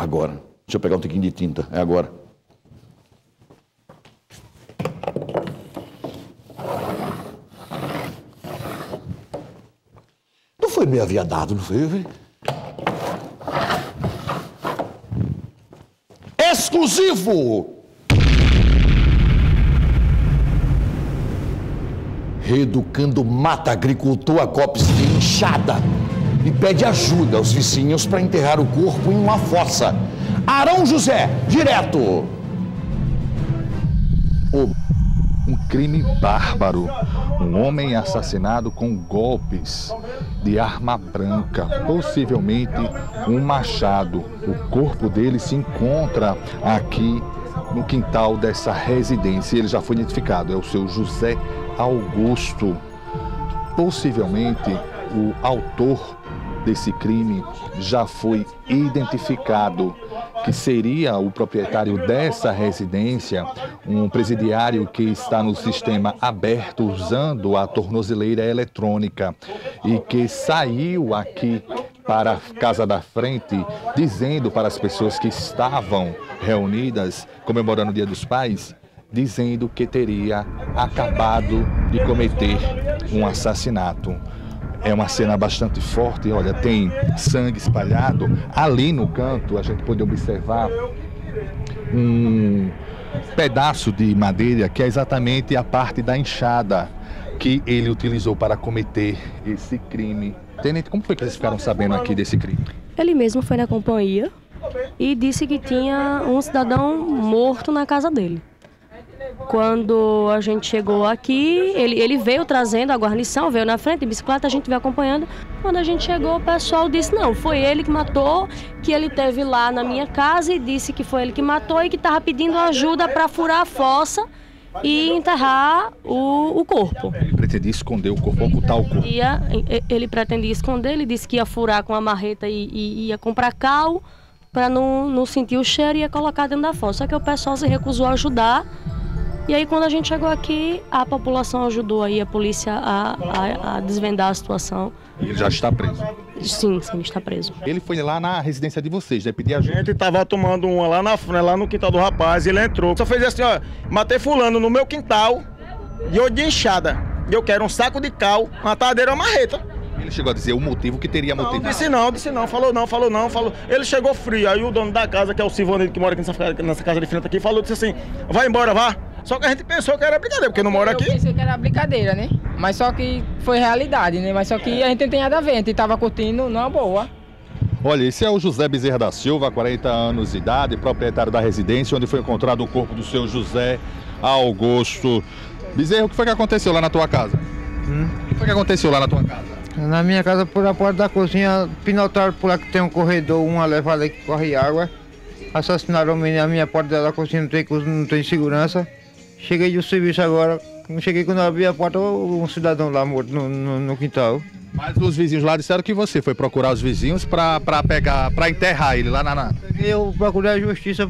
Agora. Deixa eu pegar um tiquinho de tinta. É agora. Não foi meio aviadado, não foi? Exclusivo! Reeducando mata agricultor a copos de inchada e pede ajuda aos vizinhos para enterrar o corpo em uma fossa. Arão José, direto! Um crime bárbaro. Um homem assassinado com golpes de arma branca, possivelmente um machado. O corpo dele se encontra aqui no quintal dessa residência. Ele já foi identificado, é o seu José Augusto. Possivelmente o autor desse crime já foi identificado, que seria o proprietário dessa residência, um presidiário que está no sistema aberto usando a tornozeleira eletrônica e que saiu aqui para a casa da frente dizendo para as pessoas que estavam reunidas comemorando o Dia dos Pais dizendo que teria acabado de cometer um assassinato. É uma cena bastante forte, olha, tem sangue espalhado. Ali no canto a gente pode observar um pedaço de madeira que é exatamente a parte da enxada que ele utilizou para cometer esse crime. Tenente, como foi que vocês ficaram sabendo aqui desse crime? Ele mesmo foi na companhia e disse que tinha um cidadão morto na casa dele. Quando a gente chegou aqui, ele, ele veio trazendo a guarnição, veio na frente de bicicleta, a gente veio acompanhando. Quando a gente chegou, o pessoal disse: não, foi ele que matou, que ele teve lá na minha casa e disse que foi ele que matou e que estava pedindo ajuda para furar a fossa e enterrar o, o corpo. Ele pretendia esconder o corpo, ocultar o corpo. Ia, ele pretendia esconder, ele disse que ia furar com a marreta e, e ia comprar cal para não, não sentir o cheiro e ia colocar dentro da fossa. Só que o pessoal se recusou a ajudar e aí quando a gente chegou aqui, a população ajudou aí a polícia a, a, a desvendar a situação. Ele já está preso? Sim, sim, está preso. Ele foi lá na residência de vocês, né? Pedir ajuda. A gente tava tomando uma lá, na, né, lá no quintal do rapaz, ele entrou. Só fez assim, ó, matei fulano no meu quintal, de hoje de enxada. E eu quero um saco de cal, uma tadeira, uma marreta. Ele chegou a dizer o motivo que teria motivo. Não, disse não, disse não, falou não, falou não, falou. Ele chegou frio. Aí o dono da casa, que é o Silvano, que mora aqui nessa, nessa casa de frente aqui, falou, disse assim: vai embora, vá. Só que a gente pensou que era brincadeira, porque não mora aqui. Eu pensei que era brincadeira, né? Mas só que foi realidade, né? Mas só que a gente não tem nada a ver, a gente tava curtindo numa boa. Olha, esse é o José Bezerra da Silva, 40 anos de idade, proprietário da residência, onde foi encontrado o corpo do seu José Augusto. Bezerra, o que foi que aconteceu lá na tua casa? Hum? O que foi que aconteceu lá na tua casa? Na minha casa, por a porta da cozinha, pinotaram por lá que tem um corredor, uma levada que corre água. Assassinaram a minha, a minha porta da cozinha, não tem, não tem segurança. Cheguei do serviço agora, cheguei quando eu abri a porta, um cidadão lá morto no, no, no quintal. Mas os vizinhos lá disseram que você foi procurar os vizinhos para pegar, para enterrar ele lá na. Eu procurei a justiça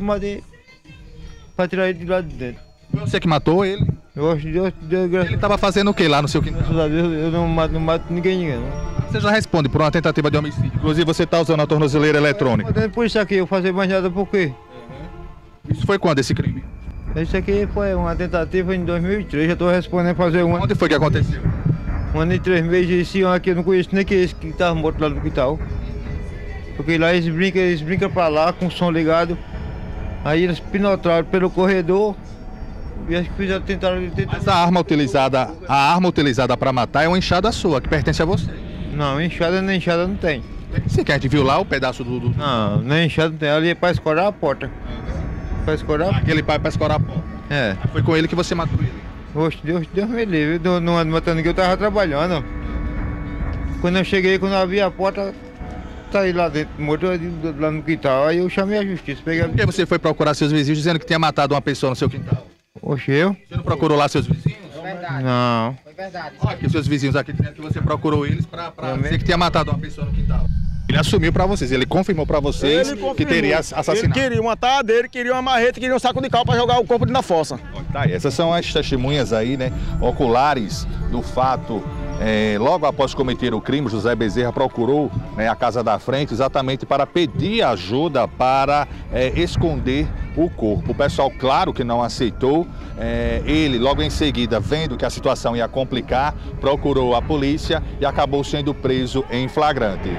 para tirar ele de lá de dentro. Foi você que matou ele? Eu acho que Deus, Deus Ele estava fazendo o que lá no seu quintal? Graças a Deus, eu não mato, não mato ninguém, ninguém. Não. Você já responde por uma tentativa de homicídio. Inclusive você está usando a tornozeleira eletrônica. Por isso aqui, eu fazer mais nada por quê? Isso foi quando esse crime? Esse aqui foi uma tentativa em 2003, já estou respondendo fazer um Onde foi que aconteceu? Um ano e três meses, esse ano aqui eu não conheço nem que esse que estava morto lá no quintal. Porque lá eles brincam, eles brincam para lá com o som ligado. Aí eles pinotraram pelo corredor e acho que fizeram, tentaram, tentaram... Mas a arma utilizada, a arma utilizada para matar é uma enxada sua, que pertence a você. Não, enxada nem enxada não tem. Você quer? Gente viu lá o pedaço do... do... Não, nem enxada não tem, ali é para escorar a porta para escorar? Aquele pai para escorar pó. É. Foi com ele que você matou ele? Oxe, Deus, Deus me livre. Eu não ando matando ninguém, eu tava trabalhando. Quando eu cheguei, quando eu abri a porta, tá aí lá dentro, morto lá no quintal. Aí eu chamei a justiça. Peguei... Por que você foi procurar seus vizinhos dizendo que tinha matado uma pessoa no seu quintal? Oxe, eu? Você não procurou lá seus vizinhos? Verdade. Não. Foi verdade. Olha aqui, seus vizinhos aqui dizendo que você procurou eles pra, pra dizer que tinha matado uma pessoa no quintal. Ele assumiu para vocês, ele confirmou para vocês confirmou. que teria assassinado. Ele queria uma tadeira, queria uma marreta, queria um saco de cal para jogar o corpo da fossa. Tá, essas são as testemunhas aí, né, oculares do fato É, logo após cometer o crime, José Bezerra procurou né, a casa da frente exatamente para pedir ajuda para é, esconder o corpo. O pessoal, claro que não aceitou. É, ele, logo em seguida, vendo que a situação ia complicar, procurou a polícia e acabou sendo preso em flagrante.